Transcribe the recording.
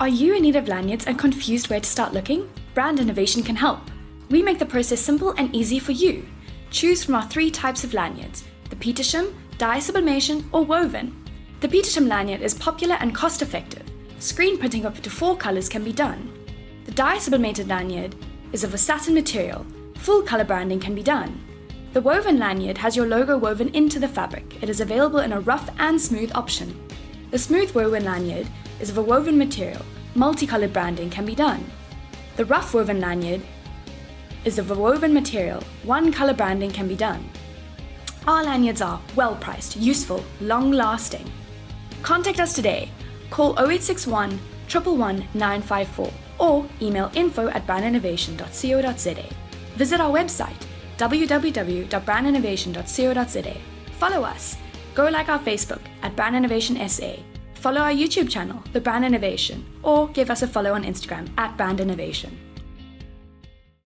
Are you in need of lanyards and confused where to start looking? Brand Innovation can help. We make the process simple and easy for you. Choose from our three types of lanyards the Petersham, dye sublimation, or woven. The Petersham lanyard is popular and cost effective. Screen printing up to four colors can be done. The dye sublimated lanyard is of a satin material. Full color branding can be done. The woven lanyard has your logo woven into the fabric. It is available in a rough and smooth option. The smooth woven lanyard is of a woven material. Multicolored branding can be done. The rough woven lanyard is of a woven material. One color branding can be done. Our lanyards are well priced, useful, long lasting. Contact us today. Call 0861 111 954 or email info at brandinnovation.co.za. Visit our website www.brandinnovation.co.za. Follow us. Go like our Facebook at Brand Innovation SA. Follow our YouTube channel, The Brand Innovation, or give us a follow on Instagram at Brand Innovation.